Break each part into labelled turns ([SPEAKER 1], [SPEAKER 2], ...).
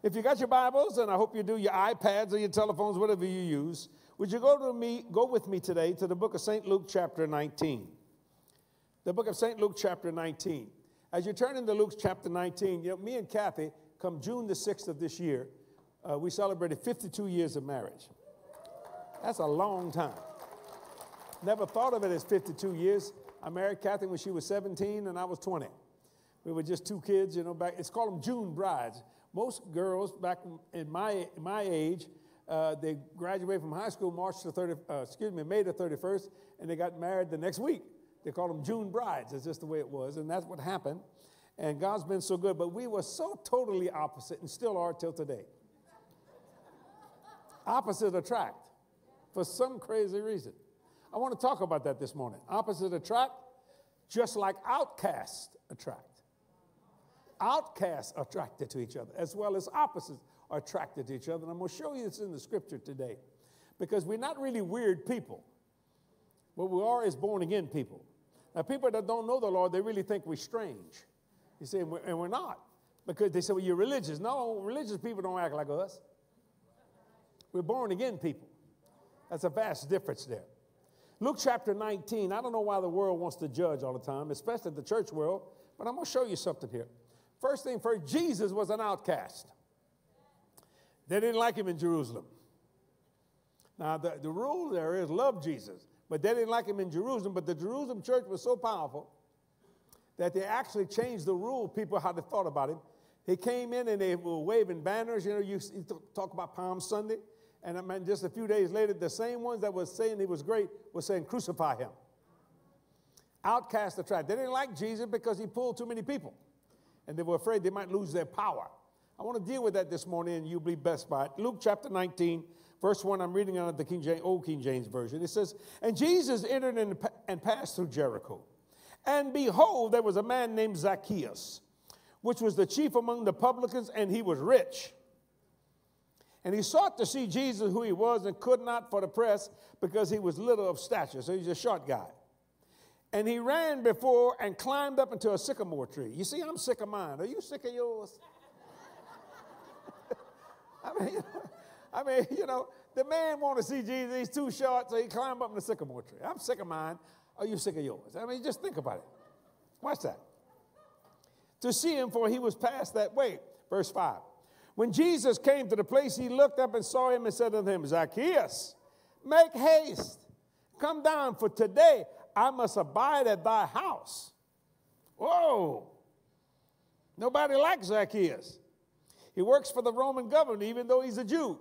[SPEAKER 1] If you got your Bibles, and I hope you do, your iPads or your telephones, whatever you use, would you go to me, go with me today to the book of St. Luke, chapter 19. The book of St. Luke, chapter 19. As you turn into Luke chapter 19, you know, me and Kathy, come June the 6th of this year, uh, we celebrated 52 years of marriage. That's a long time. Never thought of it as 52 years. I married Kathy when she was 17 and I was 20. We were just two kids, you know, back. It's called them June brides. Most girls back in my, my age, uh, they graduated from high school March the 30, uh, excuse me, May the 31st, and they got married the next week. They called them June brides. That's just the way it was, and that's what happened. And God's been so good, but we were so totally opposite and still are till today. opposite attract for some crazy reason. I want to talk about that this morning. Opposite attract, just like outcasts attract outcasts are attracted to each other, as well as opposites are attracted to each other. And I'm going to show you this in the scripture today because we're not really weird people. What we are is born again people. Now, people that don't know the Lord, they really think we're strange. You see, and we're, and we're not because they say, well, you're religious. No, religious people don't act like us. We're born again people. That's a vast difference there. Luke chapter 19. I don't know why the world wants to judge all the time, especially the church world, but I'm going to show you something here. First thing first, Jesus was an outcast. They didn't like him in Jerusalem. Now, the, the rule there is love Jesus, but they didn't like him in Jerusalem. But the Jerusalem church was so powerful that they actually changed the rule, people, how they thought about him. He came in and they were waving banners. You know, you, talk about Palm Sunday. And I mean, just a few days later, the same ones that was saying he was great were saying, crucify him. Outcast the tribe. They didn't like Jesus because he pulled too many people and they were afraid they might lose their power. I want to deal with that this morning, and you'll be best by it. Luke chapter 19, verse 1, I'm reading out of the King James, Old King James Version. It says, And Jesus entered and passed through Jericho. And behold, there was a man named Zacchaeus, which was the chief among the publicans, and he was rich. And he sought to see Jesus, who he was, and could not for the press because he was little of stature. So he's a short guy. And he ran before and climbed up into a sycamore tree. You see, I'm sick of mine. Are you sick of yours? I mean, I mean, you know, the man wanted to see Jesus. He's too short, so he climbed up in the sycamore tree. I'm sick of mine. Are you sick of yours? I mean, just think about it. Watch that. To see him, for he was past that way. Verse 5. When Jesus came to the place, he looked up and saw him and said unto him, Zacchaeus, make haste. Come down, for today I must abide at thy house. Whoa. Nobody likes Zacchaeus. He works for the Roman government, even though he's a Jew.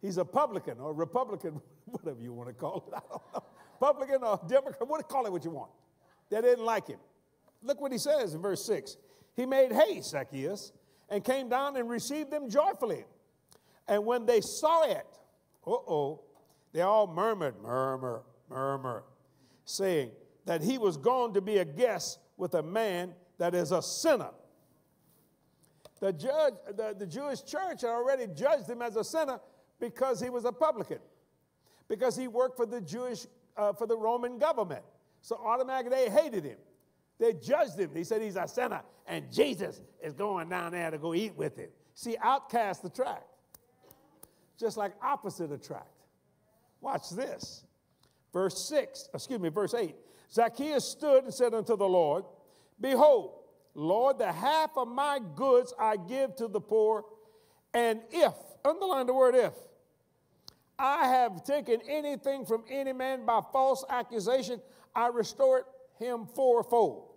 [SPEAKER 1] He's a publican or Republican, whatever you want to call it. I don't know. Publican or Democrat, what call it what you want. They didn't like him. Look what he says in verse 6. He made haste, Zacchaeus, and came down and received them joyfully. And when they saw it, uh oh, they all murmured, murmur, murmur saying that he was going to be a guest with a man that is a sinner. The, judge, the, the Jewish church had already judged him as a sinner because he was a publican, because he worked for the Jewish, uh, for the Roman government. So automatically they hated him. They judged him. They said he's a sinner, and Jesus is going down there to go eat with him. See, outcast attract, just like opposite attract. Watch this. Verse 6, excuse me, verse 8. Zacchaeus stood and said unto the Lord, Behold, Lord, the half of my goods I give to the poor, and if, underline the word if, I have taken anything from any man by false accusation, I restore it him fourfold.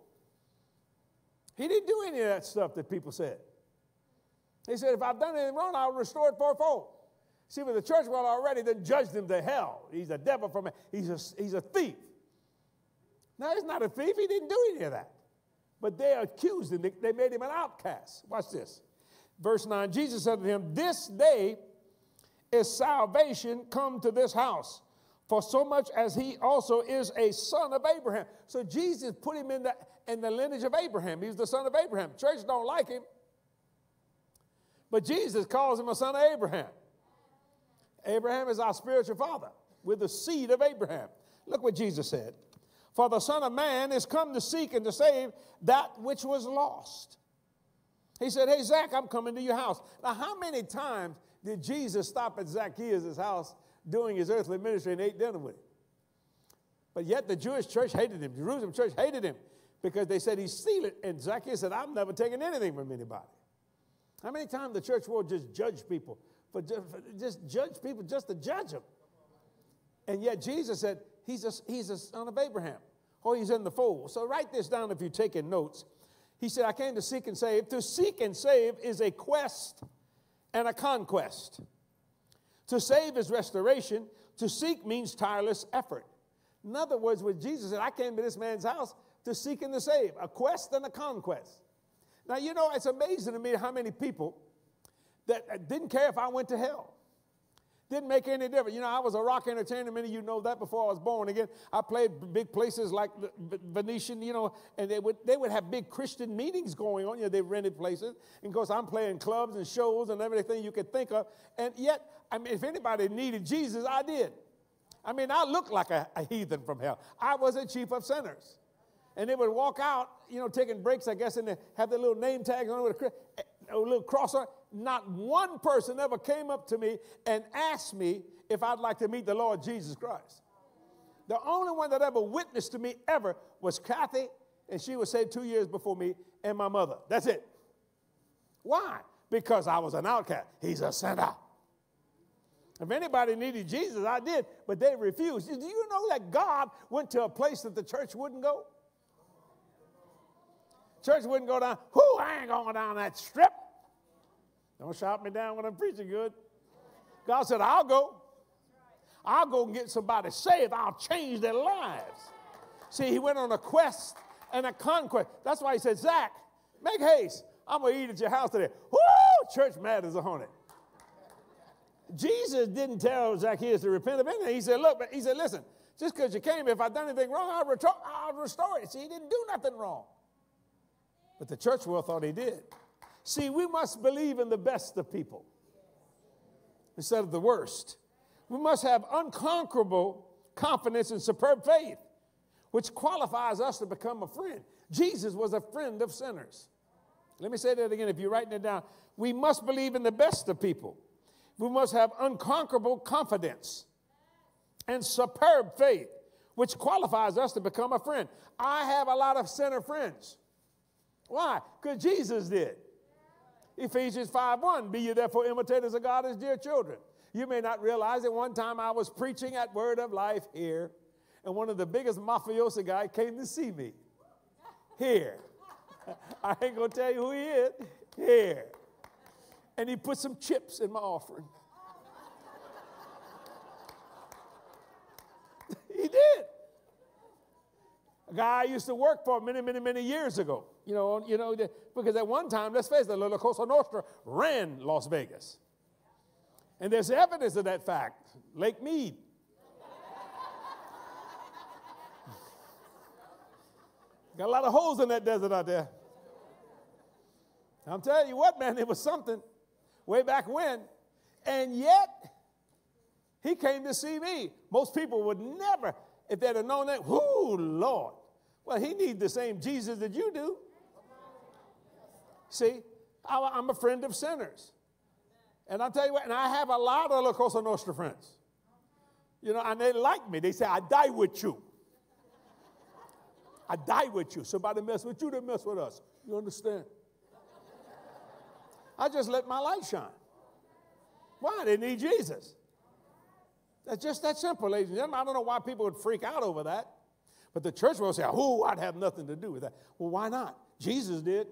[SPEAKER 1] He didn't do any of that stuff that people said. He said, if I've done anything wrong, I'll restore it fourfold. See, with the church world already then judged him to hell. He's a devil from he's a, he's a thief. Now, he's not a thief. He didn't do any of that. But they accused him. They, they made him an outcast. Watch this. Verse 9 Jesus said to him, This day is salvation come to this house, for so much as he also is a son of Abraham. So Jesus put him in the, in the lineage of Abraham. He's the son of Abraham. Church don't like him. But Jesus calls him a son of Abraham. Abraham is our spiritual father. We're the seed of Abraham. Look what Jesus said. For the Son of Man is come to seek and to save that which was lost. He said, Hey, Zach, I'm coming to your house. Now, how many times did Jesus stop at Zacchaeus' house doing his earthly ministry and ate dinner with him? But yet the Jewish church hated him. Jerusalem church hated him because they said he's stealing. It. And Zacchaeus said, I've never taken anything from anybody. How many times the church world just judge people for just, for just judge people just to judge them? And yet Jesus said, he's a, he's a son of Abraham, or he's in the fold. So write this down if you're taking notes. He said, I came to seek and save. To seek and save is a quest and a conquest. To save is restoration. To seek means tireless effort. In other words, what Jesus said, I came to this man's house to seek and to save, a quest and a conquest. Now, you know, it's amazing to me how many people that uh, didn't care if I went to hell. Didn't make any difference. You know, I was a rock entertainer. Many of you know that before I was born again. I played big places like Venetian, you know, and they would, they would have big Christian meetings going on. You know, they rented places. And of course, I'm playing clubs and shows and everything you could think of. And yet, I mean, if anybody needed Jesus, I did. I mean, I looked like a, a heathen from hell. I was a chief of sinners. And they would walk out, you know, taking breaks, I guess, and have their little name tags on it with a, eh, a little cross on not one person ever came up to me and asked me if I'd like to meet the Lord Jesus Christ. The only one that ever witnessed to me ever was Kathy, and she was saved two years before me, and my mother. That's it. Why? Because I was an outcast. He's a sinner. If anybody needed Jesus, I did, but they refused. Do you know that God went to a place that the church wouldn't go? Church wouldn't go down. Who? I ain't going down that strip. Don't shout me down when I'm preaching good. God said, I'll go. I'll go and get somebody saved. I'll change their lives. See, he went on a quest and a conquest. That's why he said, Zach, make haste. I'm going to eat at your house today. Woo! Church as a hornet. Jesus didn't tell Zacchaeus to repent of anything. He said, Look, but he said, Listen, just because you came, if I've done anything wrong, I'll, retro- I'll restore it. See, he didn't do nothing wrong. But the church world thought he did. See, we must believe in the best of people instead of the worst. We must have unconquerable confidence and superb faith, which qualifies us to become a friend. Jesus was a friend of sinners. Let me say that again if you're writing it down. We must believe in the best of people. We must have unconquerable confidence and superb faith, which qualifies us to become a friend. I have a lot of sinner friends. Why? Because Jesus did. Ephesians 5 1, be you therefore imitators of God as dear children. You may not realize that one time I was preaching at Word of Life here, and one of the biggest mafioso guys came to see me. Here. I ain't gonna tell you who he is. Here. And he put some chips in my offering. he did. A guy I used to work for many, many, many years ago. You know, you know, because at one time, let's face it, the La Cosa Nostra ran Las Vegas. And there's evidence of that fact. Lake Mead. Got a lot of holes in that desert out there. I'm telling you what, man, it was something way back when. And yet, he came to see me. Most people would never, if they'd have known that, whoo, Lord. Well, he needs the same Jesus that you do. See, I'm a friend of sinners. And I'll tell you what, and I have a lot of La Cosa Nostra friends. You know, and they like me. They say, I die with you. I die with you. Somebody mess with you, they mess with us. You understand? I just let my light shine. Why? They need Jesus. That's just that simple, ladies and gentlemen. I don't know why people would freak out over that. But the church will say, oh, I'd have nothing to do with that. Well, why not? Jesus did.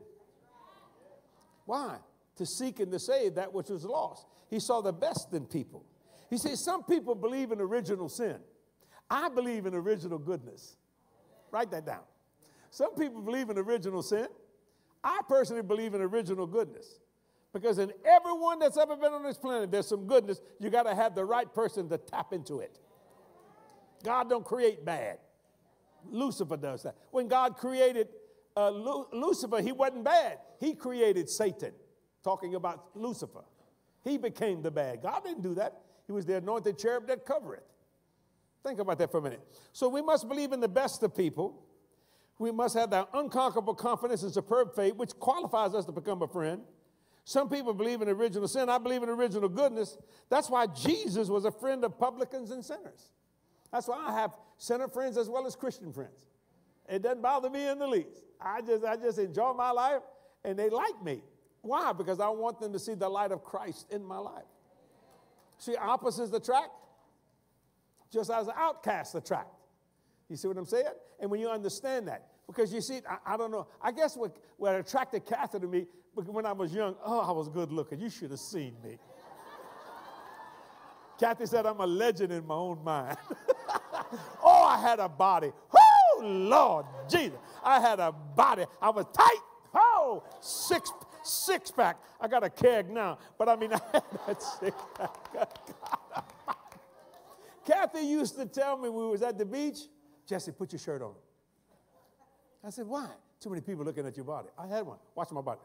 [SPEAKER 1] Why? To seek and to save that which was lost. He saw the best in people. He says, Some people believe in original sin. I believe in original goodness. Write that down. Some people believe in original sin. I personally believe in original goodness. Because in everyone that's ever been on this planet, there's some goodness. You got to have the right person to tap into it. God don't create bad. Lucifer does that. When God created uh, Lu- Lucifer, he wasn't bad. He created Satan, talking about Lucifer. He became the bad. God didn't do that. He was the anointed cherub that covereth. Think about that for a minute. So we must believe in the best of people. We must have that unconquerable confidence and superb faith, which qualifies us to become a friend. Some people believe in original sin. I believe in original goodness. That's why Jesus was a friend of publicans and sinners. That's why I have sinner friends as well as Christian friends. It doesn't bother me in the least. I just, I just enjoy my life and they like me. Why? Because I want them to see the light of Christ in my life. See, opposites attract, just as outcasts attract. You see what I'm saying? And when you understand that, because you see, I, I don't know, I guess what, what attracted Kathy to me when I was young, oh, I was good looking. You should have seen me. Kathy said I'm a legend in my own mind. oh, I had a body. Lord Jesus. I had a body. I was tight. Oh, six, six pack. I got a keg now, but I mean, I had that six pack. Kathy used to tell me we was at the beach, Jesse, put your shirt on. I said, why? Too many people looking at your body. I had one. Watch my body.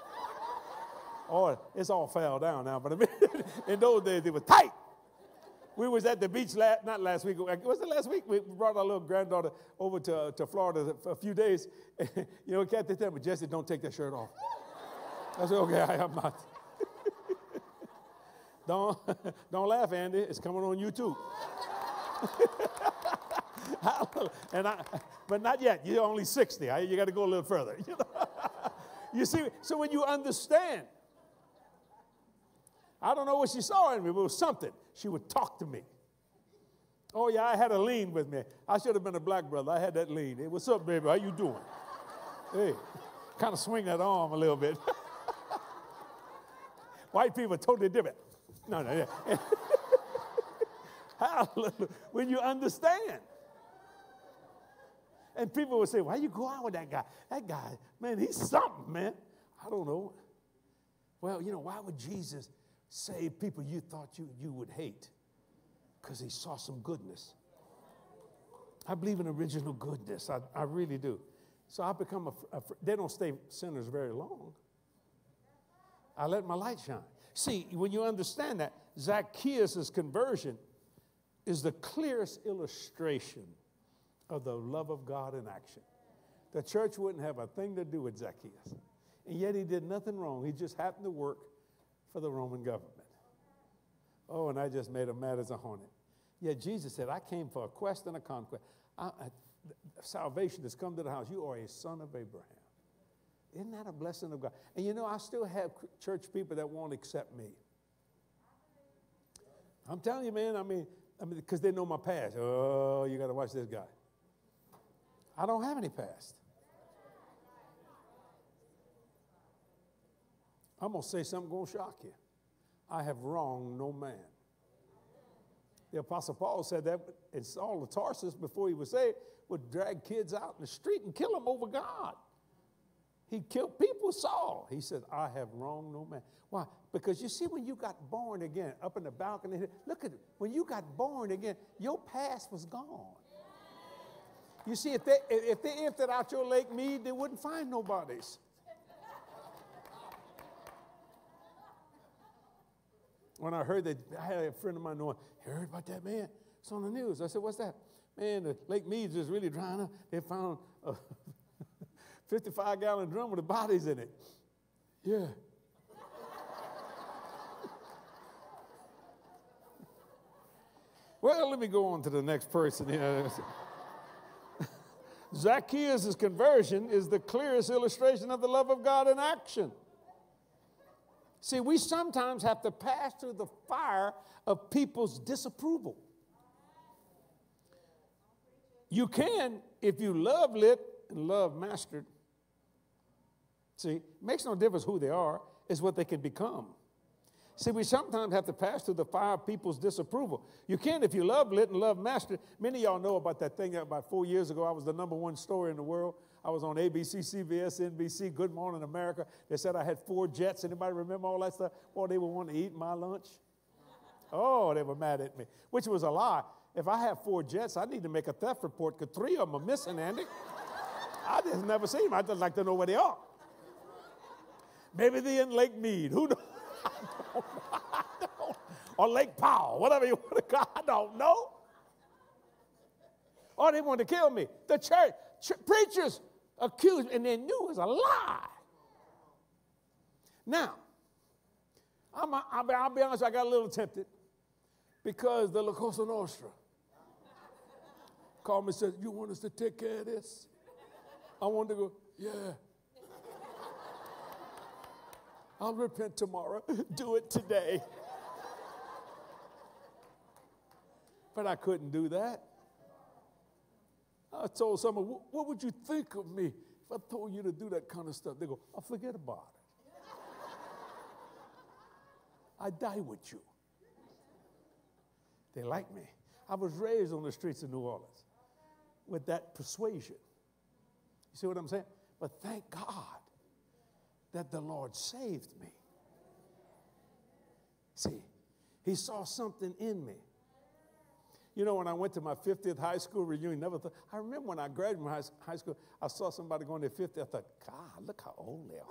[SPEAKER 1] oh, it's all fell down now, but I mean, in those days it was tight. We was at the beach last, not last week. Was it last week? We brought our little granddaughter over to, uh, to Florida for a few days. you know, Kathy tell but Jesse, don't take that shirt off. I said, okay, I am not. don't, don't laugh, Andy. It's coming on YouTube. and I, but not yet. You're only 60. You got to go a little further. You, know? you see, so when you understand, I don't know what she saw in me, but it was something. She would talk to me. Oh yeah, I had a lean with me. I should have been a black brother. I had that lean. Hey, what's up, baby? How you doing? hey, kind of swing that arm a little bit. White people are totally different. No, no, yeah. When you understand. And people would say, Why you go out with that guy? That guy, man, he's something, man. I don't know. Well, you know, why would Jesus save people you thought you, you would hate? Because he saw some goodness. I believe in original goodness. I, I really do. So I become a, a, they don't stay sinners very long. I let my light shine. See, when you understand that, Zacchaeus' conversion is the clearest illustration of the love of God in action. The church wouldn't have a thing to do with Zacchaeus. And yet he did nothing wrong. He just happened to work for the Roman government. Oh, and I just made him mad as a hornet. Yet Jesus said, I came for a quest and a conquest. I, I, salvation has come to the house. You are a son of Abraham. Isn't that a blessing of God? And you know, I still have church people that won't accept me. I'm telling you, man, I mean, I mean, because they know my past. Oh, you got to watch this guy. I don't have any past. I'm going to say something going to shock you. I have wronged no man. The Apostle Paul said that in Saul of Tarsus before he was saved would drag kids out in the street and kill them over God. He killed people, Saul. He said, I have wronged no man. Why? Because you see, when you got born again, up in the balcony, look at it. When you got born again, your past was gone. You see, if they, if they emptied out your Lake Mead, they wouldn't find nobody's. When I heard that, I had a friend of mine knowing, you heard about that man? It's on the news. I said, what's that? Man, the Lake Mead's is really drying up. They found a 55 gallon drum with the bodies in it. Yeah. well, let me go on to the next person. here. Zacchaeus' conversion is the clearest illustration of the love of God in action. See, we sometimes have to pass through the fire of people's disapproval. You can if you love lit and love mastered. See, it makes no difference who they are, it's what they can become. See, we sometimes have to pass through the fire of people's disapproval. You can if you love lit and love mastered. Many of y'all know about that thing about four years ago. I was the number one story in the world. I was on ABC, CBS, NBC, Good Morning America. They said I had four jets. Anybody remember all that stuff? Boy, they were wanting to eat my lunch. Oh, they were mad at me, which was a lie. If I have four jets, I need to make a theft report because three of them are missing, Andy. I just never seen them. I just like to know where they are. Maybe they're in Lake Mead. Who knows? or Lake Powell, whatever you want to call I don't know. Or they want to kill me. The church, ch- preachers accused and they knew it was a lie. Now, I'm, I'll, be, I'll be honest, I got a little tempted because the La Cosa Nostra called me and said, You want us to take care of this? I wanted to go, Yeah. I'll repent tomorrow. Do it today. But I couldn't do that. I told someone, What would you think of me if I told you to do that kind of stuff? They go, I'll forget about it. I die with you. They like me. I was raised on the streets of New Orleans with that persuasion. You see what I'm saying? But thank God that the Lord saved me. See, He saw something in me. You know, when I went to my 50th high school reunion, never thought, I remember when I graduated from high, school, I saw somebody going to 50. I thought, God, look how old they are.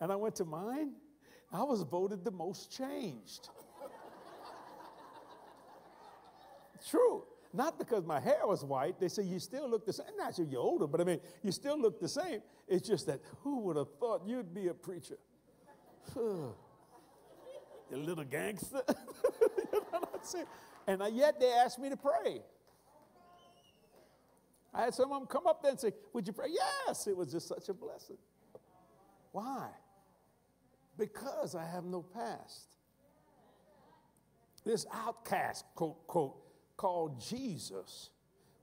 [SPEAKER 1] and I went to mine. I was voted the most changed. True. Not because my hair was white. They say you still look the same. Not sure you're older, but I mean, you still look the same. It's just that who would have thought you'd be a preacher? you little gangster. and yet they asked me to pray. I had some of them come up there and say, Would you pray? Yes, it was just such a blessing. Why? Because I have no past. This outcast, quote, quote, called Jesus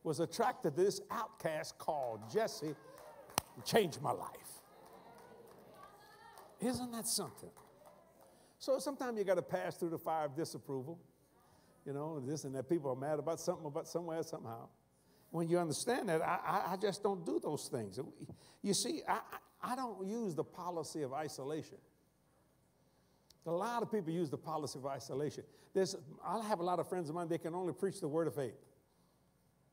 [SPEAKER 1] was attracted to this outcast called Jesse and changed my life. Isn't that something? So sometimes you got to pass through the fire of disapproval. You know, this and that. People are mad about something, about somewhere, somehow. When you understand that, I, I just don't do those things. You see, I, I don't use the policy of isolation. A lot of people use the policy of isolation. There's, I have a lot of friends of mine, they can only preach the word of faith.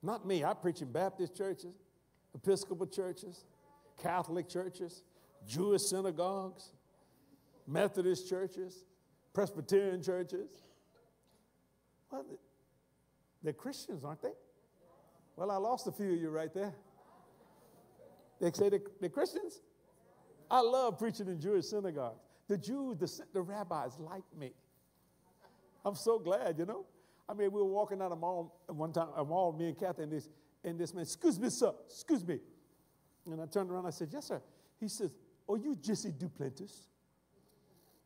[SPEAKER 1] Not me. I preach in Baptist churches, Episcopal churches, Catholic churches, Jewish synagogues, Methodist churches, Presbyterian churches. Well, they're Christians, aren't they? Well, I lost a few of you right there. They say they're, they're Christians? I love preaching in Jewish synagogues. The Jews, the, the rabbis like me. I'm so glad, you know. I mean, we were walking out of mall one time, a mall, me and Kathy, and this, and this man, excuse me, sir, excuse me. And I turned around, I said, yes, sir. He says, are you Jesse Duplantis?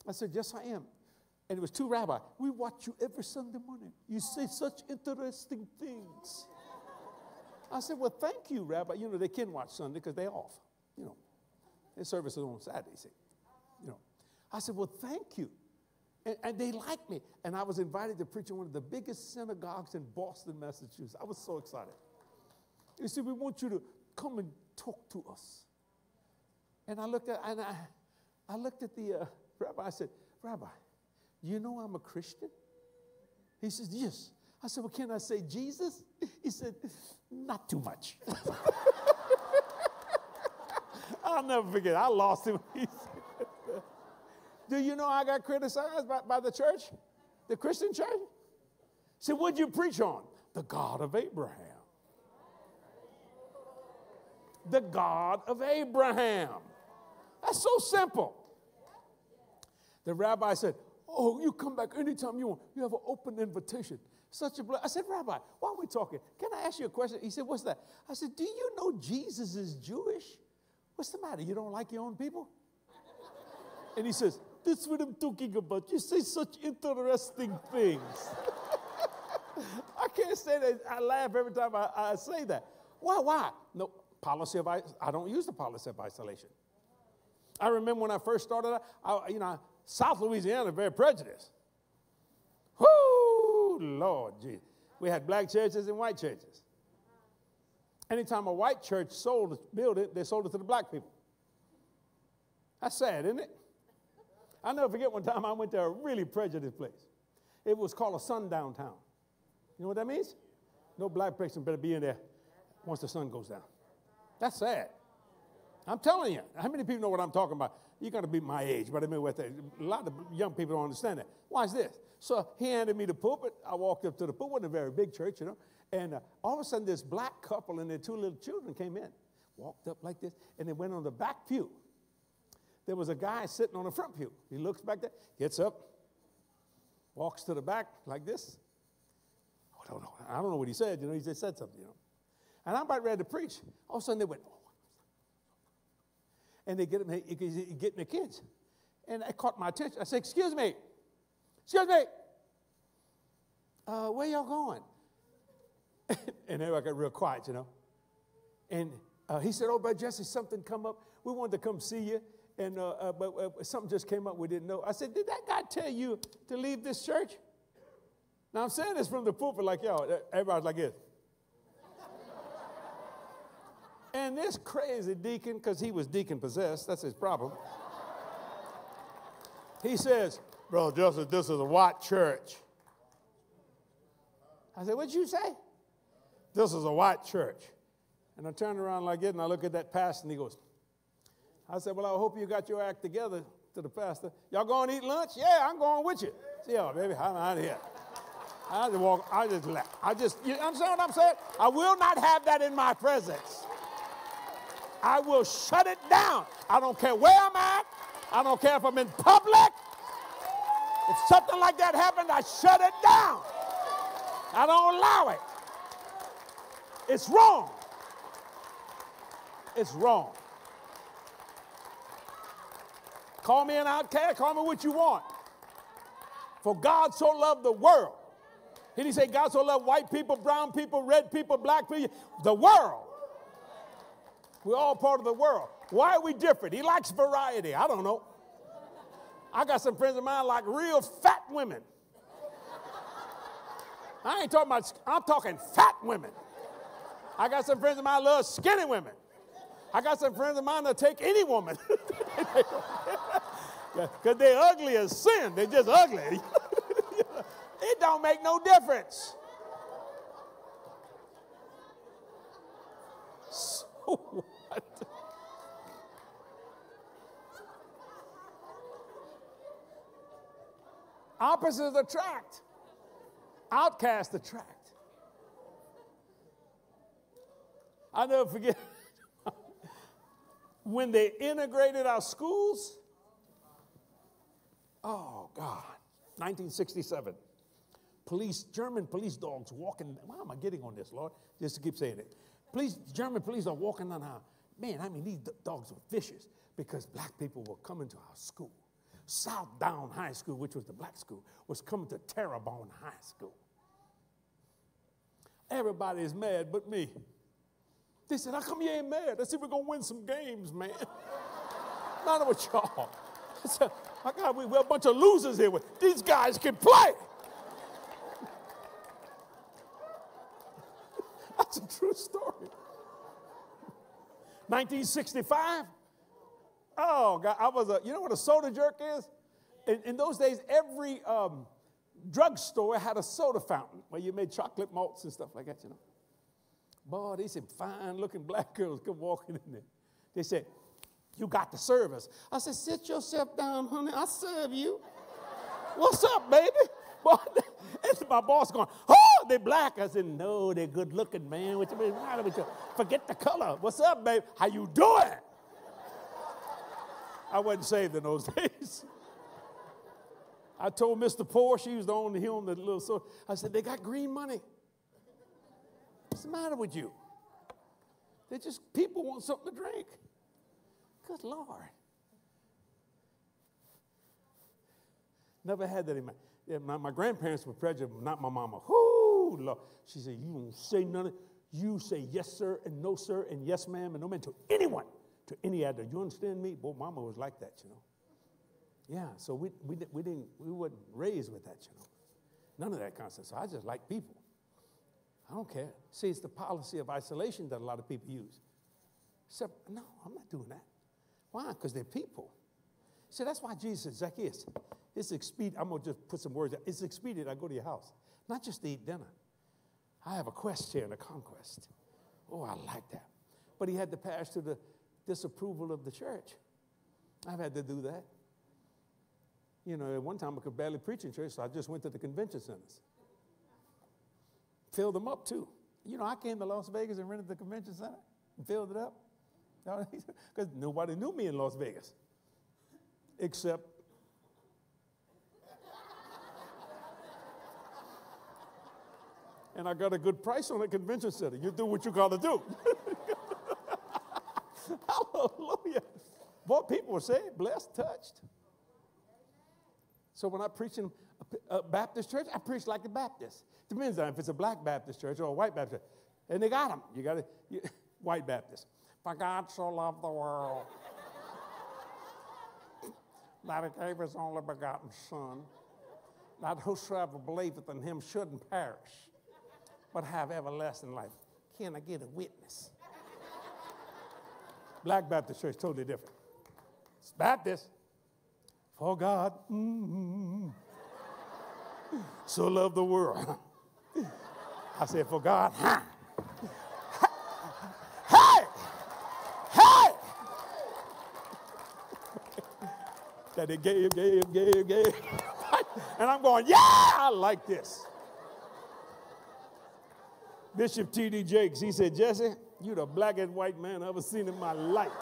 [SPEAKER 1] I said, yes, I am. And it was two rabbis. We watch you every Sunday morning. You say such interesting things. I said, well, thank you, Rabbi. You know, they can watch Sunday because they're off. You know, their service is on Saturday, see. You know. I said, well, thank you. And, and, they liked me. And I was invited to preach in one of the biggest synagogues in Boston, Massachusetts. I was so excited. He said, We want you to come and talk to us. And I looked at, and I, I looked at the uh, rabbi. I said, Rabbi, you know I'm a Christian? He says, Yes. I said, Well, can I say Jesus? He said, Not too much. I'll never forget. I lost him. Do you know I got criticized by, by the church, the Christian church? Said, what'd you preach on? The God of Abraham. The God of Abraham. That's so simple. The rabbi said, Oh, you come back anytime you want. You have an open invitation. Such a blessing. I said, Rabbi, why are we talking? Can I ask you a question? He said, What's that? I said, Do you know Jesus is Jewish? What's the matter? You don't like your own people? And he says, that's what I'm talking about. You say such interesting things. I can't say that. I laugh every time I, I say that. Why? Why? No, policy of I don't use the policy of isolation. I remember when I first started, I, you know, South Louisiana very prejudiced. Whoo, Lord Jesus. We had black churches and white churches. Anytime a white church sold a building, they sold it to the black people. That's sad, isn't it? i never forget one time I went to a really prejudiced place. It was called a sundown town. You know what that means? No black person better be in there once the sun goes down. That's sad. I'm telling you. How many people know what I'm talking about? You're going to be my age, but I mean, with a lot of young people don't understand that. Is this? So he handed me the pulpit. I walked up to the pulpit, wasn't a very big church, you know. And uh, all of a sudden, this black couple and their two little children came in, walked up like this, and they went on the back pew. There was a guy sitting on the front pew. He looks back there, gets up, walks to the back like this. I don't know. I don't know what he said. You know, he just said something, you know. And I'm about ready to preach. All of a sudden, they went. And they get, getting the kids. And it caught my attention. I said, Excuse me. Excuse me. Uh, where y'all going? and everybody got real quiet, you know. And uh, he said, Oh, Brother Jesse, something come up. We wanted to come see you. And uh, uh but uh, something just came up we didn't know. I said, Did that guy tell you to leave this church? Now I'm saying this from the pulpit like y'all. Everybody's like this. And this crazy deacon, because he was deacon possessed, that's his problem. He says, Bro, Joseph, this is a white church. I said, What'd you say? This is a white church. And I turned around like it and I look at that pastor and he goes, I said, Well, I hope you got your act together to the pastor. Y'all going to eat lunch? Yeah, I'm going with you. See y'all, baby. I'm out of here. I just walk, I just left. I just, you understand what I'm saying? I will not have that in my presence. I will shut it down. I don't care where I'm at. I don't care if I'm in public. If something like that happened, I shut it down. I don't allow it. It's wrong. It's wrong. Call me an outcast, call me what you want. For God so loved the world. He didn't say God so loved white people, brown people, red people, black people, the world. We're all part of the world. Why are we different? He likes variety. I don't know. I got some friends of mine like real fat women. I ain't talking about, I'm talking fat women. I got some friends of mine love skinny women. I got some friends of mine that take any woman. Because they're ugly as sin. They're just ugly. it don't make no difference. So Opposites attract. Outcasts attract. I never forget when they integrated our schools. Oh, God. 1967. Police, German police dogs walking. Why am I getting on this, Lord? Just to keep saying it. Police, German police are walking on our. Man, I mean, these dogs were vicious because black people were coming to our school. Southdown High School, which was the black school, was coming to Terrebonne High School. Everybody is mad but me. They said, How come you ain't mad? I said, We're going to win some games, man. Not with y'all. I said, My God, we, we're a bunch of losers here. These guys can play. That's a true story. 1965, Oh, God, I was a, you know what a soda jerk is? In, in those days, every um, drugstore had a soda fountain where you made chocolate malts and stuff like that, you know. Boy, these some fine looking black girls come walking in there. They said, You got the service. I said, Sit yourself down, honey. I'll serve you. What's up, baby? Boy, and my boss going, Oh, they black. I said, No, they're good looking, man. What you, forget the color. What's up, baby? How you doing? I wasn't saved in those days. I told Mr. Poor, she was the only him that little so I said, they got green money. What's the matter with you? They just people want something to drink. Good Lord. Never had that in my yeah, my, my grandparents were prejudiced, not my mama. Whoo, Lord. She said, You don't say nothing. You say yes, sir, and no, sir, and yes, ma'am, and no, ma'am to anyone to any other. You understand me? Boy, mama was like that, you know. Yeah, so we, we, we didn't, we weren't raised with that, you know. None of that concept. So I just like people. I don't care. See, it's the policy of isolation that a lot of people use. So, no, I'm not doing that. Why? Because they're people. See, that's why Jesus said, Zacchaeus, it's expedient. I'm going to just put some words out. It's expedient. I go to your house, not just to eat dinner. I have a quest here and a conquest. Oh, I like that. But he had to pass through the, disapproval of the church. I've had to do that. You know, at one time I could barely preach in church, so I just went to the convention centers. Filled them up too. You know, I came to Las Vegas and rented the convention center and filled it up. Because nobody knew me in Las Vegas except and I got a good price on a convention center. You do what you got to do. Hallelujah. Boy, people were saying, blessed, touched. So when I preach in a Baptist church, I preach like a Baptist. Depends on if it's a black Baptist church or a white Baptist. And they got them. You got to, white Baptist. For God so loved the world that he gave his only begotten Son, that whosoever believeth in him shouldn't perish, but have everlasting life. Can I get a witness? Black Baptist church, totally different. It's Baptist. For God mm-hmm, so loved the world. I said, for God, huh? hey, hey, that he gave, gave, gave, gave. and I'm going, yeah, I like this. Bishop T.D. Jakes, he said, Jesse, you're the blackest white man I've ever seen in my life.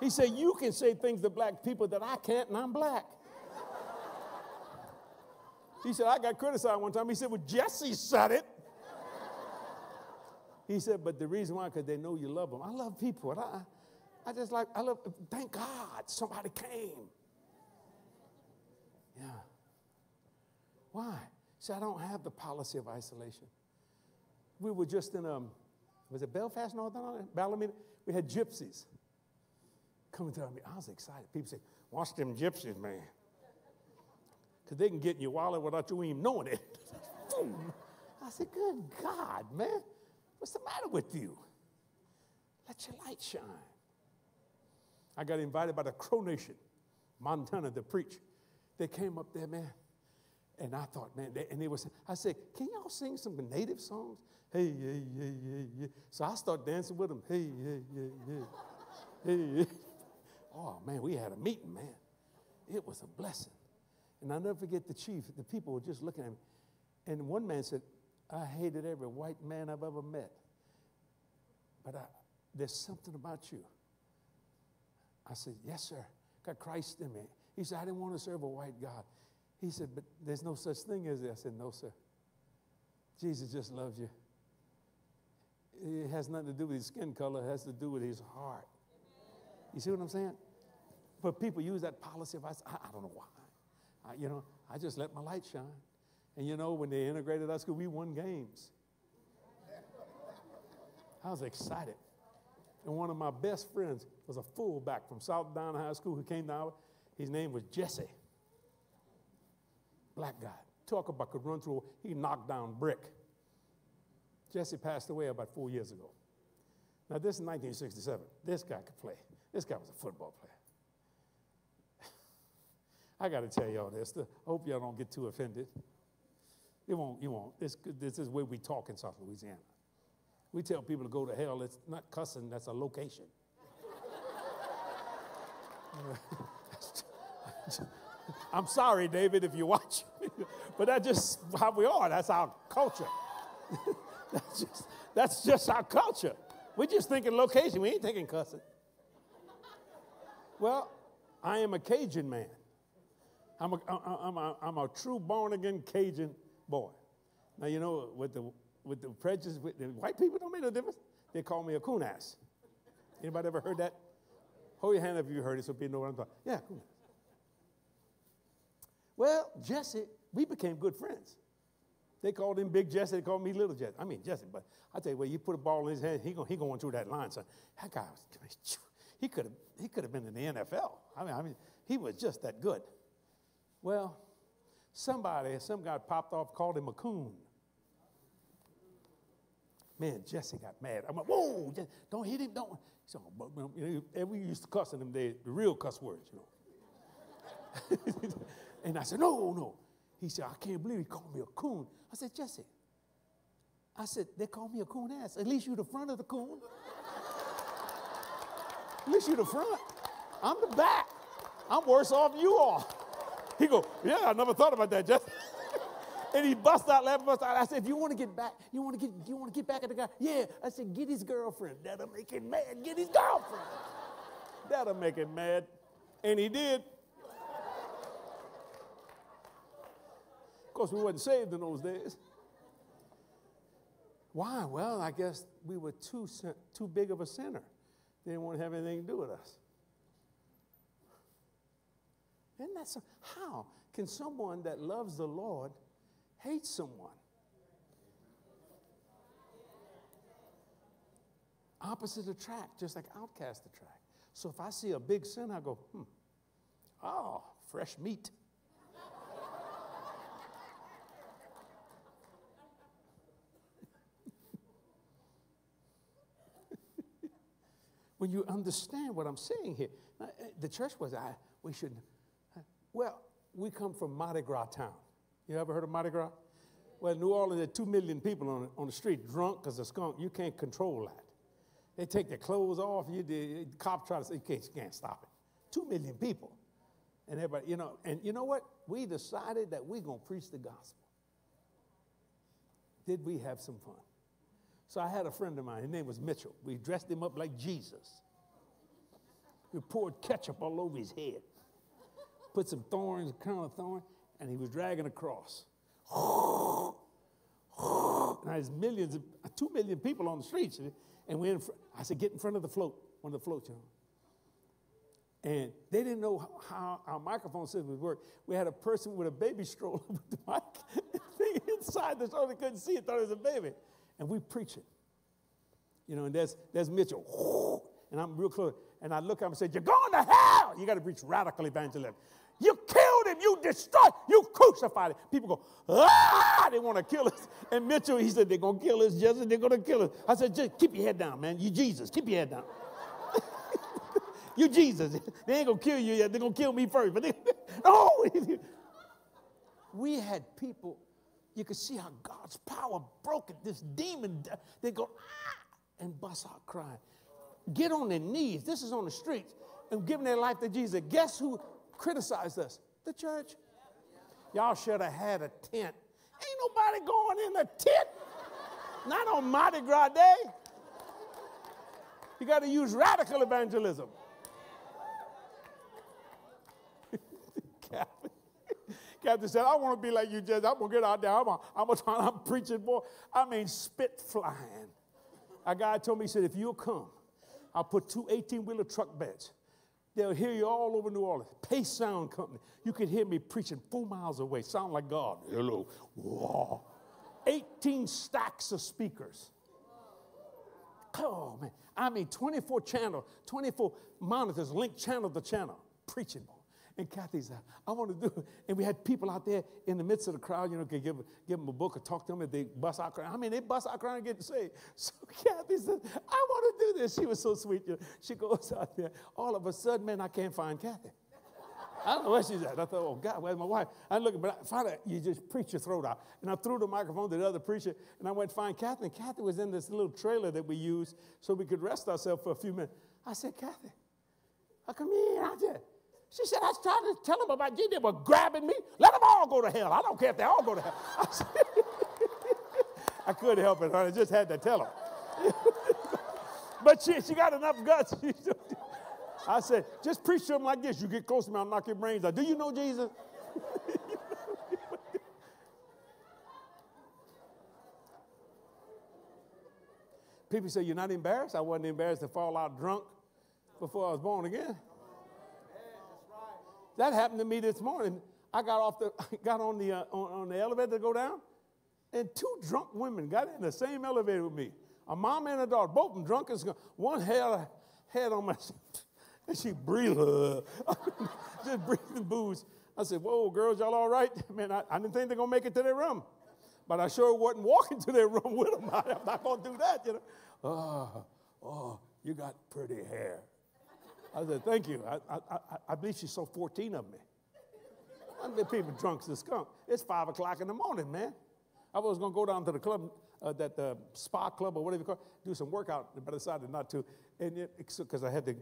[SPEAKER 1] He said, You can say things to black people that I can't, and I'm black. He said, I got criticized one time. He said, Well, Jesse said it. He said, But the reason why, because they know you love them. I love people. I, I just like, I love, thank God somebody came. Yeah. Why? See, I don't have the policy of isolation. We were just in, um, was it Belfast, Northern Ireland? Ballymena? We had gypsies coming to me. I was excited. People say, watch them gypsies, man. Because they can get in your wallet without you even knowing it. I said, good God, man. What's the matter with you? Let your light shine. I got invited by the Crow Nation, Montana, to preach. They came up there, man. And I thought, man, they, and they was, I said, can y'all sing some native songs? Hey, yeah. So I start dancing with them. Hey, yeah, yeah, yeah. Hey, yeah. Oh, man, we had a meeting, man. It was a blessing. And I'll never forget the chief. The people were just looking at me. And one man said, I hated every white man I've ever met. But I, there's something about you. I said, Yes, sir. Got Christ in me. He said, I didn't want to serve a white God. He said, But there's no such thing as that. I said, No, sir. Jesus just loves you. It has nothing to do with his skin color, it has to do with his heart. You see what I'm saying? But people use that policy of. I, I don't know why. I, you know, I just let my light shine. And you know, when they integrated us, we won games. I was excited. And one of my best friends was a fullback from South Down High School who came down. His name was Jesse. Black guy. Talk about could run through, he knocked down brick. Jesse passed away about four years ago. Now, this is 1967. This guy could play. This guy was a football player. I got to tell y'all this. I hope y'all don't get too offended. It won't, you won't. This, this is where we talk in South Louisiana. We tell people to go to hell. It's not cussing, that's a location. I'm sorry, David, if you watch, but that's just how we are. That's our culture. That's, just, that's just our culture. We're just thinking location. We ain't thinking cussing. Well, I am a Cajun man. I'm a, I'm a, I'm a true born again Cajun boy. Now, you know, with the, with the prejudice, with the white people don't make no difference. They call me a coon ass. Anybody ever heard that? Hold your hand if you heard it so people know what I'm talking Yeah, coon ass. Well, Jesse, we became good friends. They called him Big Jesse. They called me Little Jesse. I mean Jesse, but I tell you what, you put a ball in his hand, he, go, he going through that line, son. That guy was, he could have he could have been in the NFL. I mean, I mean, he was just that good. Well, somebody, some guy popped off, called him a coon. Man, Jesse got mad. I'm like, whoa, don't hit him, don't. So, you know, we used to cuss in them, the real cuss words, you know. and I said, no, no. He said, I can't believe he called me a coon. I said, Jesse, I said, they call me a coon ass. At least you're the front of the coon. At least you're the front. I'm the back. I'm worse off than you are. he go, yeah, I never thought about that, Jesse. and he bust out laughing, bust out. I said, if you want to get back, you want to get, you want to get back at the guy? Yeah. I said, get his girlfriend. That'll make him mad. Get his girlfriend. That'll make him mad. And he did. Course, we wasn't saved in those days. Why? Well, I guess we were too, too big of a sinner. They didn't want to have anything to do with us. Isn't that so? How can someone that loves the Lord hate someone? Opposite attract, just like outcast attract. So if I see a big sin, I go, hmm, oh, fresh meat. When you understand what I'm saying here, uh, uh the church was, I, we shouldn't. Well, we come from Mardi Gras town. You ever heard of Mardi Gras? Well, New Orleans, are two million people on, on the street drunk because of skunk. You can't control that. They take their clothes off. You, the uh, cop try to say, you can't, you can't stop it. Two million people. And everybody, you know, and you know what? We decided that we're going to preach the gospel. Did we have some fun? So I had a friend of mine. His name was Mitchell. We dressed him up like Jesus. We poured ketchup all over his head, put some thorns, a crown of thorns, and he was dragging a cross. now there's millions, of, two million people on the streets. And we in fr- I said, get in front of the float, one of the floats, you know. And they didn't know how our microphone system would work. We had a person with a baby stroller with the mic inside the stroller, couldn't see it, thought it was a baby. And we preach it. You know, and there's, there's Mitchell, and I'm real close. And I look at him and say, You're going to hell. You got to preach radical evangelism. You killed him. You destroyed. You crucified him. People go, ah, they want to kill us. And Mitchell, he said, they're going to kill us, Jesus, They're going to kill us. I said, just keep your head down, man. You Jesus. Keep your head down. you Jesus. They ain't going to kill you yet. They're going to kill me first. But they, no. we had people, you could see how God's power broke it. This demon, they go, ah, and bust out crying. Get on their knees. This is on the streets and giving their life to Jesus. Guess who criticized us? The church. Y'all should have had a tent. Ain't nobody going in a tent. Not on Mardi Gras Day. You got to use radical evangelism. Captain, Captain said, I want to be like you, Judge. I'm going to get out there. I'm going to try. I'm preaching, boy. I mean, spit flying. A guy told me, he said, if you'll come, I'll put two 18 wheeler truck beds They'll hear you all over New Orleans. Pace Sound Company. You can hear me preaching four miles away. Sound like God. Hello. Whoa. 18 stacks of speakers. Oh, man. I mean, 24 channel, 24 monitors linked channel to channel. Preaching. And Kathy said, I want to do it. And we had people out there in the midst of the crowd, you know, could give, give them a book or talk to them if they bust out crying. I mean, they bust out crying and get saved. So Kathy said, I want to do this. She was so sweet. She goes out there. All of a sudden, man, I can't find Kathy. I don't know where she's at. I thought, oh, God, where's my wife? I look, but I found you just preach your throat out. And I threw the microphone to the other preacher, and I went find Kathy. And Kathy was in this little trailer that we used so we could rest ourselves for a few minutes. I said, Kathy, I come in out there. She said, I tried to tell them about you. They were grabbing me. Let them all go to hell. I don't care if they all go to hell. I, said, I couldn't help it, honey. I just had to tell them. but she, she got enough guts. I said, just preach to them like this. You get close to me, I'll knock your brains out. Do you know Jesus? People say, You're not embarrassed? I wasn't embarrassed to fall out drunk before I was born again. That happened to me this morning. I got off the, got on the, uh, on, on, the elevator to go down, and two drunk women got in the same elevator with me. A mom and a daughter, both of them drunk as one had a head on my, and she breathed, just breathing booze. I said, "Whoa, girls, y'all all right?" Man, I, I didn't think they're gonna make it to their room, but I sure wasn't walking to their room with them. I, am not gonna do that, you know. Oh, oh, you got pretty hair. I said, thank you. I, I, I, believe she sold 14 of me. I mean, people drunk as skunk. It's 5 o'clock in the morning, man. I was going to go down to the club, uh, that uh, spa club or whatever you call it, do some workout, but I decided not to. And because I had to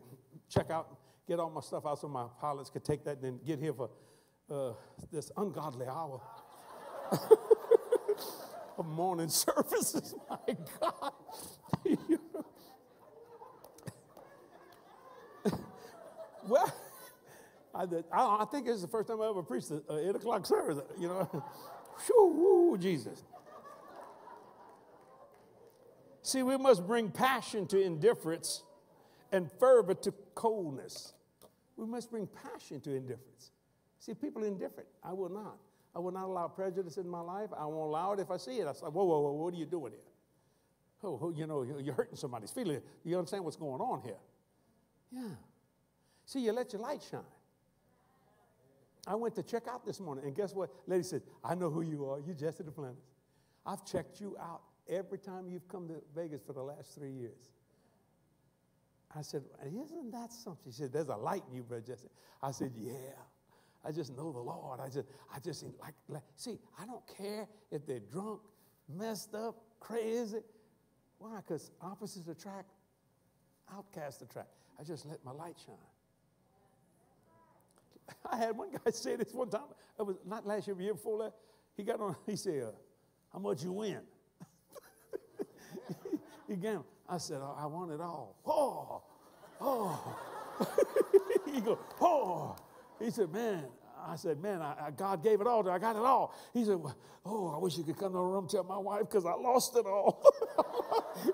[SPEAKER 1] check out, and get all my stuff out so my pilots could take that and then get here for uh, this ungodly hour of morning services. My God. well, I, did, I, I, think this is the first time I ever preached an 8 o'clock service, you know. Whew, Jesus. See, we must bring passion to indifference and fervor to coldness. We must bring passion to indifference. See, people indifferent. I will not. I will not allow prejudice in my life. I won't allow it if I see it. I say, whoa, whoa, whoa, what are you doing here? Oh, you know, you're hurting somebody's feeling. You understand what's going on here? Yeah. See, you let your light shine. I went to check out this morning, and guess what? Lady said, I know who you are. You're Jesse the Duplantis. I've checked you out every time you've come to Vegas for the last three years. I said, Isn't that something? She said, There's a light in you, Brother Jesse. I said, Yeah. I just know the Lord. I just, I just like, like, see, I don't care if they're drunk, messed up, crazy. Why? Because opposites attract, outcasts attract. I just let my light shine. I had one guy say this one time. It was not last year, but year before that. He got on. He said, "How much you win?" he gambled. I said, oh, "I want it all." Oh, oh. he go, "Oh." He said, "Man." I said, "Man, I, I, God gave it all. To, I got it all." He said, "Oh, I wish you could come to the room tell my wife because I lost it all."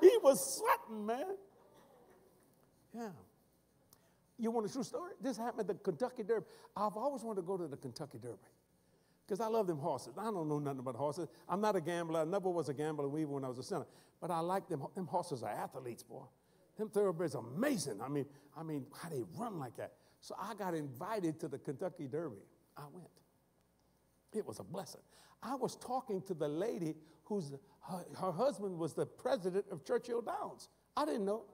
[SPEAKER 1] he was sweating, man. Yeah. You want a true story? This happened at the Kentucky Derby. I've always wanted to go to the Kentucky Derby because I love them horses. I don't know nothing about horses. I'm not a gambler. I never was a gambler even when I was a center. But I like them. Them horses are athletes, boy. Them thoroughbreds are amazing. I mean, I mean, how they run like that. So I got invited to the Kentucky Derby. I went. It was a blessing. I was talking to the lady whose her, her husband was the president of Churchill Downs. I didn't know.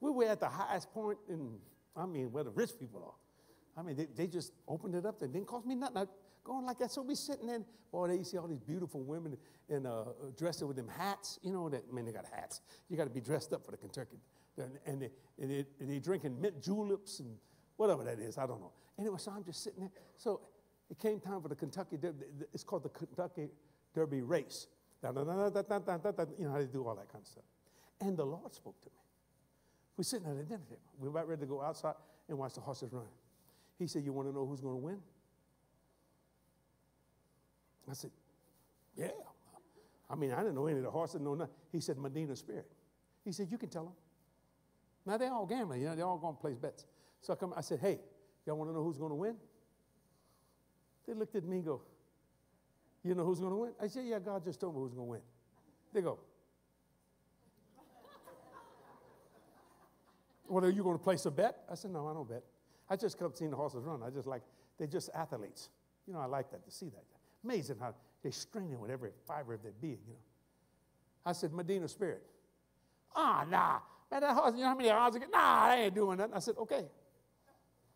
[SPEAKER 1] We were at the highest point in I mean, where the rich people are. I mean, they, they just opened it up. They didn't cost me nothing. I, going like that. So we sitting in, boy, they see all these beautiful women in uh, dressed with them hats. You know that, I mean, they got hats. You got to be dressed up for the Kentucky. And they, and they, and they drinking mint juleps and whatever that is. I don't know. Anyway, so I'm just sitting there. So it came time for the Kentucky Derby. It's called the Kentucky Derby race. You know how they do all that kind of stuff. And the Lord spoke to me. We're sitting at a dinner table. We're about ready to go outside and watch the horses run. He said, You want to know who's going to win? I said, Yeah. I mean, I didn't know any of the horses, no nothing. He said, Medina Spirit. He said, You can tell them. Now they're all gambling, you know, they're all going to place bets. So I come, I said, Hey, y'all want to know who's going to win? They looked at me and go, You know who's going to win? I said, Yeah, God just told me who's going to win. They go, Well, are you going to place a bet? I said, No, I don't bet. I just come seeing the horses run. I just like, they're just athletes. You know, I like that to see that. Amazing how they strain with every fiber of their being, you know. I said, Medina Spirit. Ah, oh, nah. Man, that horse, you know how many odds? Nah, I ain't doing that. I said, okay.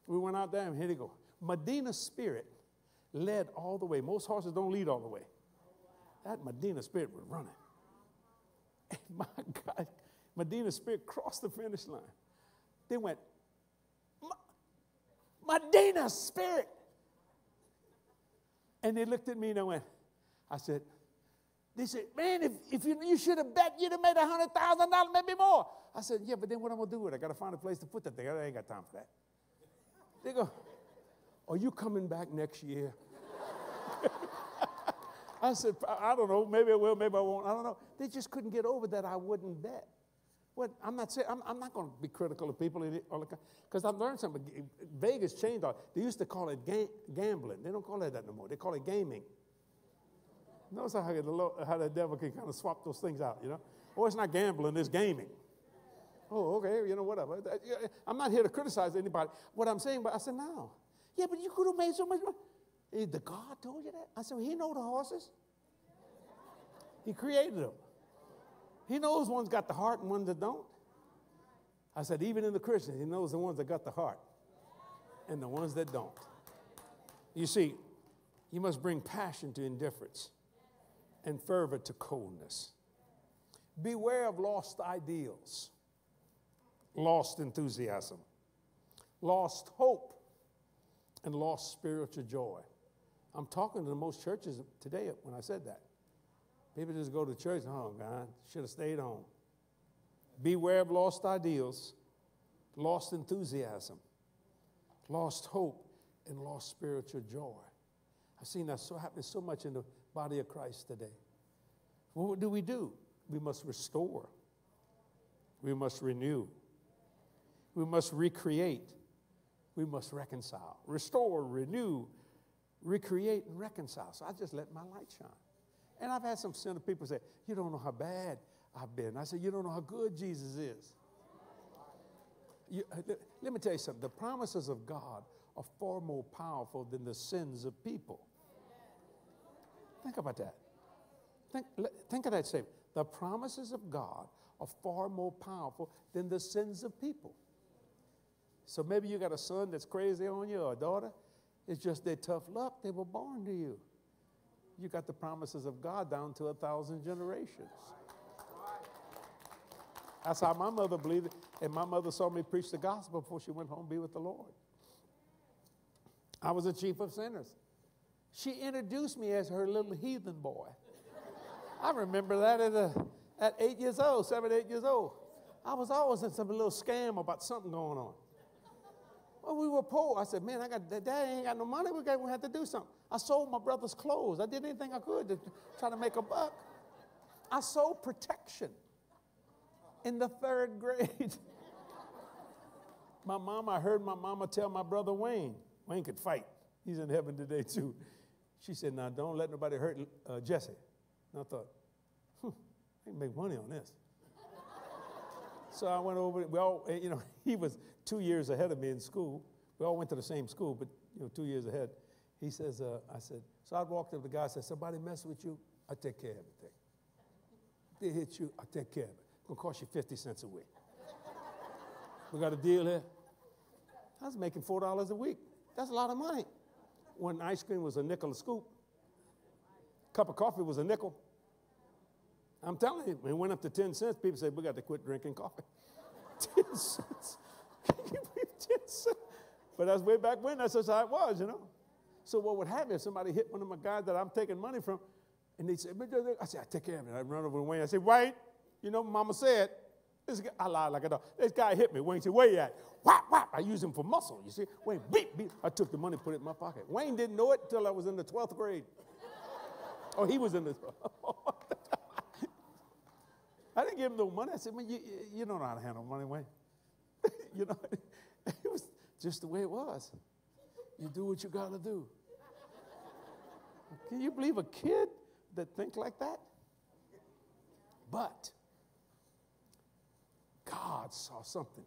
[SPEAKER 1] We went out there and here they go. Medina Spirit led all the way. Most horses don't lead all the way. That Medina Spirit was running. And my God, Medina Spirit crossed the finish line. They went, Medina Spirit. And they looked at me and they went, I said, they said, man, if, if you, you should have bet, you'd have made $100,000, maybe more. I said, yeah, but then what am I going to do with it? I got to find a place to put that thing. I ain't got time for that. They go, are you coming back next year? I said, I don't know. Maybe I will, maybe I won't. I don't know. They just couldn't get over that I wouldn't bet. What, I'm not saying, I'm, I'm not going to be critical of people because I've learned something. Vegas changed all. They used to call it ga- gambling. They don't call it that no more. They call it gaming. Notice how the, how the devil can kind of swap those things out, you know? Oh, it's not gambling, it's gaming. Oh, okay, you know, whatever. I'm not here to criticize anybody. What I'm saying, but I said, no. Yeah, but you could have made so much money. The God told you that? I said, well, he know the horses. He created them. He knows one's got the heart and ones that don't. I said, even in the Christians, he knows the ones that got the heart and the ones that don't. You see, you must bring passion to indifference and fervor to coldness. Beware of lost ideals, lost enthusiasm, lost hope, and lost spiritual joy. I'm talking to the most churches today when I said that. People just go to church, oh, God, should have stayed home. Beware of lost ideals, lost enthusiasm, lost hope, and lost spiritual joy. I've seen that so happening so much in the body of Christ today. What do we do? We must restore. We must renew. We must recreate. We must reconcile. Restore, renew, recreate, and reconcile. So I just let my light shine. And I've had some sinner people say, You don't know how bad I've been. I said, You don't know how good Jesus is. You, uh, let me tell you something the promises of God are far more powerful than the sins of people. Think about that. Think, think of that statement. The promises of God are far more powerful than the sins of people. So maybe you got a son that's crazy on you or a daughter. It's just their tough luck. They were born to you. You got the promises of God down to a thousand generations. That's how my mother believed it. And my mother saw me preach the gospel before she went home to be with the Lord. I was a chief of sinners. She introduced me as her little heathen boy. I remember that at, a, at eight years old, seven, eight years old. I was always in some little scam about something going on. Well, we were poor. I said, man, I got, dad ain't got no money. We got, we had to do something. I sold my brother's clothes. I did anything I could to try to make a buck. I sold protection in the third grade. my mama, I heard my mama tell my brother Wayne, Wayne could fight. He's in heaven today too. She said, now don't let nobody hurt uh, Jesse. And I thought, hmm, I can make money on this. So I went over, we all, eh, you know, he was two years ahead of me in school. We all went to the same school, but, you know, two years ahead. He says, uh, I said, so I walked up to the guy, I said, somebody mess with you, I take care of everything. They hit you, I take care of it. It's gonna cost you 50 cents a week. we got a deal here. I was making $4 a week. That's a lot of money. When ice cream was a nickel a scoop, cup of coffee was a nickel. I'm telling you, it went up to 10 cents, people said, we got to quit drinking coffee. 10 cents. Can you believe 10 cents? But that's way back when, that's just how it was, you know. So what would happen if somebody hit one of my guys that I'm taking money from, and they said, uh, I said, I take care of it. I run over to Wayne. I said, Wayne, you know, Mama said, this guy, I lied like a dog. This guy hit me. Wayne said, where you at? Whap, whap. I use him for muscle, you see. Wayne, beep, beep. I took the money, put it in my pocket. Wayne didn't know it until I was in the 12th grade. oh, he was in the... I didn't give him no money. I said, man, you, you don't know how to handle money, Wayne. you know, it was just the way it was. You do what you got to do. Can you believe a kid that think like that? But God saw something.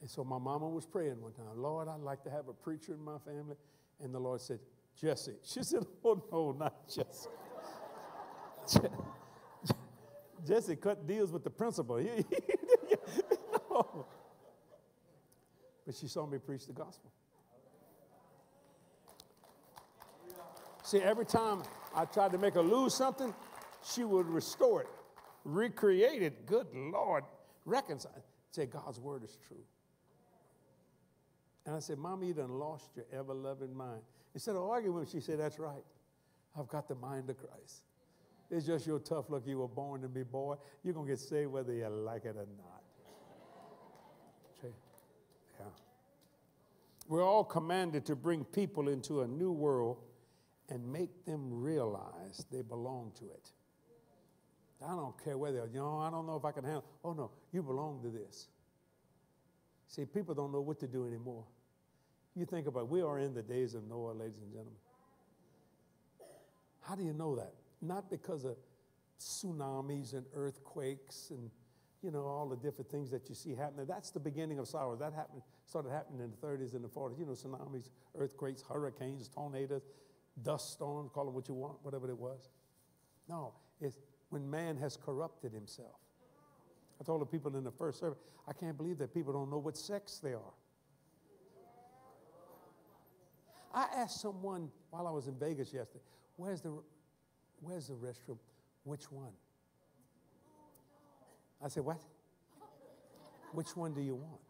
[SPEAKER 1] And so my mama was praying one time, Lord, I'd like to have a preacher in my family. And the Lord said, Jesse. She said, Oh, no, not Jesse. Jesse cut deals with the principal. But she saw me preach the gospel. See, every time I tried to make her lose something, she would restore it, recreate it. Good Lord, reconcile. Say, God's word is true. And I said, Mama, you done lost your ever loving mind. Instead of arguing with me, she said, That's right. I've got the mind of Christ. It's just your tough luck you were born to be boy. You're going to get saved whether you like it or not. See? Yeah. We're all commanded to bring people into a new world and make them realize they belong to it. I don't care whether, you know, I don't know if I can handle. Oh, no, you belong to this. See, people don't know what to do anymore. You think about it, we are in the days of Noah, ladies and gentlemen. How do you know that? Not because of tsunamis and earthquakes and you know all the different things that you see happening. That's the beginning of sorrow. That happened, started happening in the 30s and the 40s. You know, tsunamis, earthquakes, hurricanes, tornadoes, dust storms, call them what you want, whatever it was. No, it's when man has corrupted himself. I told the people in the first service, I can't believe that people don't know what sex they are. I asked someone while I was in Vegas yesterday, where's the, where's the restroom? Which one? I said, what? Which one do you want?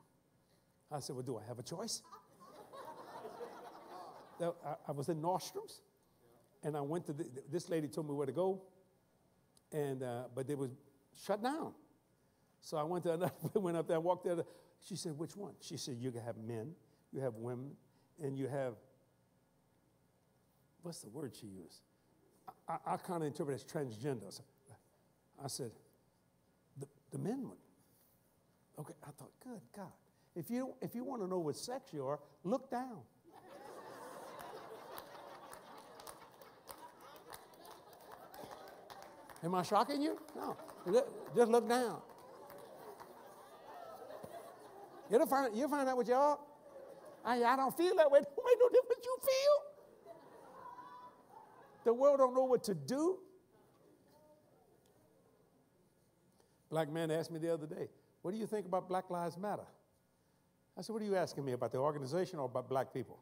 [SPEAKER 1] I said, well, do I have a choice? I, was in Nordstrom's, and I went to the, this lady told me where to go, and uh, but they was shut down. So I went to another, went up there, walked there. She said, "Which one?" She said, "You have men, you have women, and you have." What's the word she used? I, I, kind of interpret it as transgender. I said, "The, the men one." Okay, I thought, good God. If you, if you want to know what sex you are, look down. Am I shocking you? No. Just look down. You'll find, you'll find out what you are. I, I don't feel that way. It make no difference you feel. The world don't know what to do. Black man asked me the other day, what do you think about Black Lives Matter? I said, What are you asking me about the organization or about black people?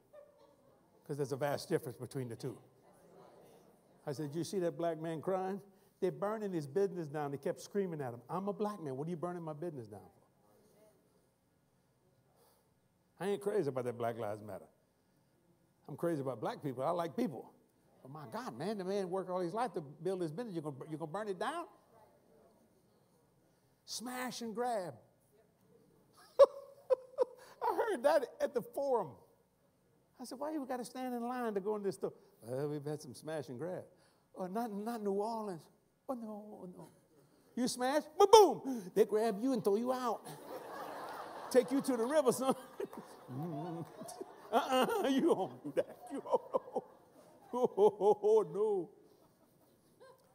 [SPEAKER 1] Because there's a vast difference between the two. I said, You see that black man crying? They're burning his business down. They kept screaming at him, I'm a black man. What are you burning my business down for? I ain't crazy about that Black Lives Matter. I'm crazy about black people. I like people. But my God, man, the man worked all his life to build his business. You're going to burn it down? Smash and grab. I heard that at the forum. I said, why you got to stand in line to go in this store? Well, we've had some smash and grab. Oh, not, not New Orleans. Oh, no, oh, no. You smash, boom, boom. They grab you and throw you out. Take you to the river, son. Mm-hmm. uh-uh, you don't do that. You don't. Oh, oh, oh, no.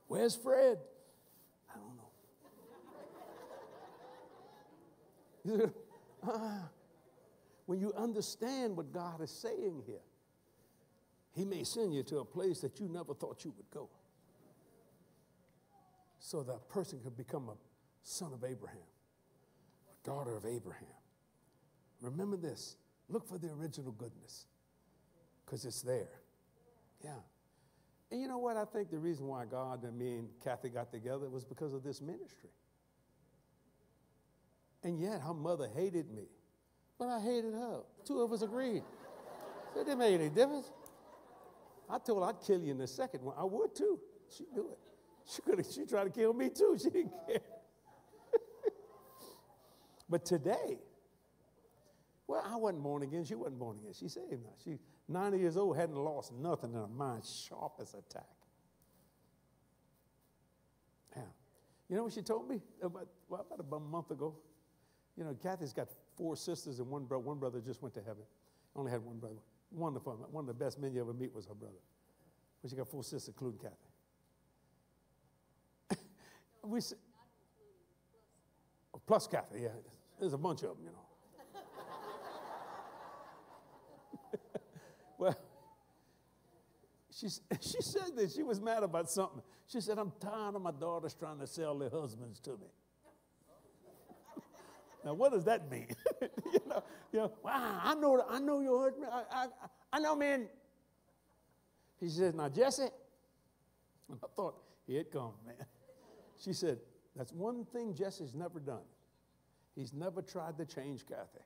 [SPEAKER 1] Where's Fred? I don't know. uh, when you understand what God is saying here, He may send you to a place that you never thought you would go. So that person could become a son of Abraham, a daughter of Abraham. Remember this look for the original goodness because it's there. Yeah. And you know what? I think the reason why God and me and Kathy got together was because of this ministry. And yet, her mother hated me. But I hated her. Two of us agreed. So it didn't make any difference. I told her I'd kill you in the second one. I would too. She knew it. She could she tried to kill me too. She didn't care. but today, well, I wasn't born again. She wasn't born again. She saved now. She 90 years old, hadn't lost nothing in her mind, sharp as a tack. Yeah. You know what she told me about, well, about a month ago? You know, Kathy's got four sisters and one brother. One brother just went to heaven. Only had one brother. Wonderful. One of the best men you ever meet was her brother. But she got four sisters, including Kathy. we plus. Oh, plus Kathy, yeah. There's a bunch of them, you know. Well, she, she said that she was mad about something. She said, I'm tired of my daughters trying to sell their husbands to me. Now, what does that mean? you know, you know, wow, I know, I know you hurt me. I, I, I know, man. He says, now, Jesse, I thought, here it comes, man. She said, that's one thing Jesse's never done. He's never tried to change Kathy.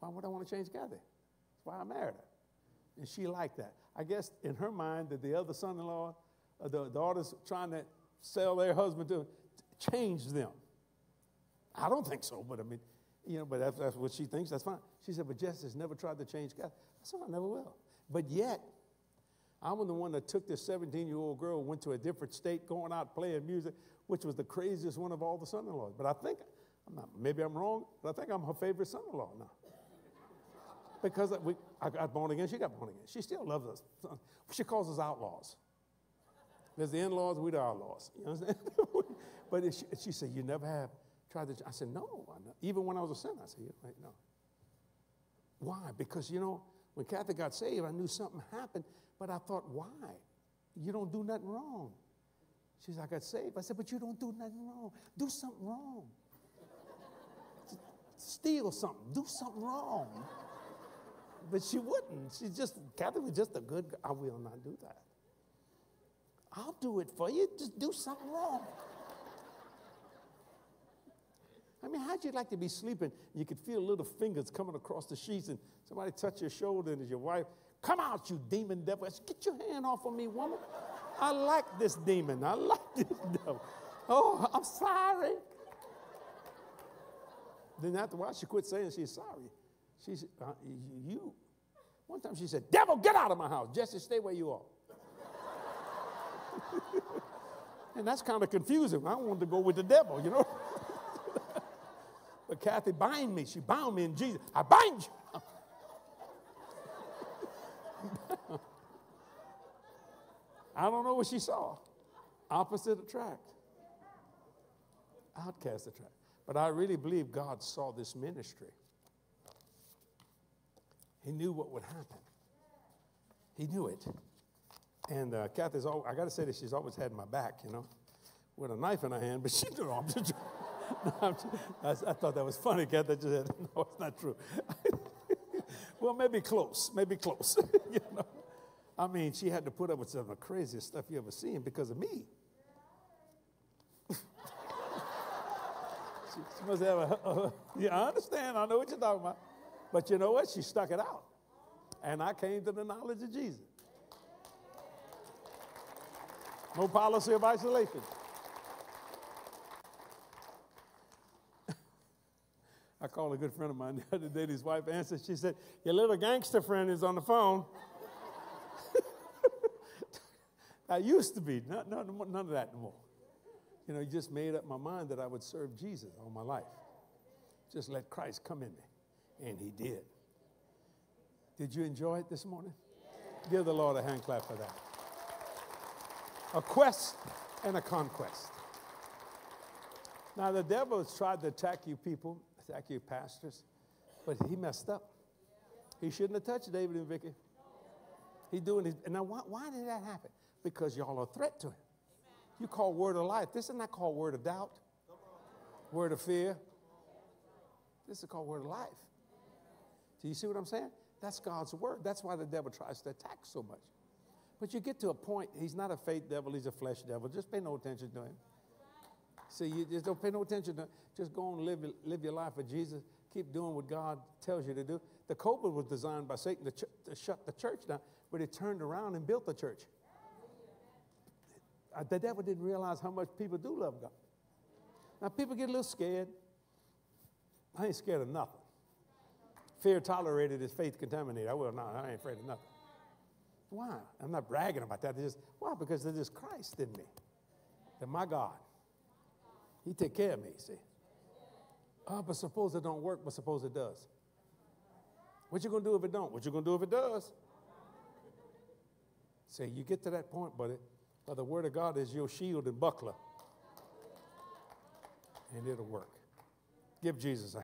[SPEAKER 1] Why would I want to change Kathy? That's why I married her. And she liked that. I guess in her mind that the other son-in-law, uh, the daughters trying to sell their husband to change them. I don't think so, but I mean, you know, but that's, that's what she thinks. That's fine. She said, but Jess has never tried to change God. I said, I never will. But yet, I'm the one that took this 17 year old girl, went to a different state, going out playing music, which was the craziest one of all the son in laws. But I think, I'm not, maybe I'm wrong, but I think I'm her favorite son in law now. Because we, I got born again, she got born again. She still loves us. She calls us outlaws. There's the in laws, we the outlaws. You understand? but she, she said, You never have tried to. I said, no. Even when I was a sinner, I said, no. Why? Because, you know, when Kathy got saved, I knew something happened, but I thought, why? You don't do nothing wrong. She said, I got saved. I said, but you don't do nothing wrong. Do something wrong. Steal something. Do something wrong. But she wouldn't. She just, Kathy was just a good, I will not do that. I'll do it for you. Just do something wrong. I mean, how'd you like to be sleeping? You could feel little fingers coming across the sheets, and somebody touch your shoulder, and it's your wife. Come out, you demon devil. Said, Get your hand off of me, woman. I like this demon. I like this devil. Oh, I'm sorry. Then after a while, she quit saying she's sorry. She said, uh, You. One time she said, Devil, get out of my house. Jesse, stay where you are. and that's kind of confusing. I wanted to go with the devil, you know. but Kathy bind me. She bound me in Jesus. I bind you. I don't know what she saw. Opposite attract. Outcast attract. But I really believe God saw this ministry. He knew what would happen. He knew it. And uh, Kathy's, all, I got to say that she's always had my back, you know, with a knife in her hand, but she knew I'm just, no, I, I, thought that was funny, Kathy. Just said, no, it's not true. well, maybe close, maybe close, you know. I mean, she had to put up with some of the craziest stuff you ever seen because of me. she, she, must have a, a, yeah, I understand. I know what you're talking about. But you know what? She stuck it out. And I came to the knowledge of Jesus. No policy of isolation. I called a good friend of mine the other day. His wife answered. She said, Your little gangster friend is on the phone. I used to be. Not, not, none of that anymore. You know, he just made up my mind that I would serve Jesus all my life. Just let Christ come in me. And he did. Did you enjoy it this morning? Give the Lord a hand clap for that. A quest and a conquest. Now, the devil has tried to attack you people, attack you pastors, but he messed up. He shouldn't have touched David and Vicky. He doing his, and now why, why did that happen? because y'all are a threat to him. You call word of life. This is not called word of doubt, word of fear. This is called word of life. Do you see what I'm saying? That's God's word. That's why the devil tries to attack so much. But you get to a point, he's not a faith devil, he's a flesh devil. Just pay no attention to him. See, you just don't pay no attention to him. Just go and live, live your life for Jesus. Keep doing what God tells you to do. The COVID was designed by Satan to, ch- to shut the church down, but he turned around and built the church uh, the devil didn't realize how much people do love God. Now, people get a little scared. I ain't scared of nothing. Fear tolerated is faith contaminated. I will not. I ain't afraid of nothing. Why? I'm not bragging about that. Just, why? Because there's Christ in me. That my God. He take care of me, see. Oh, but suppose it don't work, but suppose it does. What you gonna do if it don't? What you gonna do if it does? Say, you get to that point, buddy. But the Word of God is your shield and buckler. And it'll work. Give Jesus a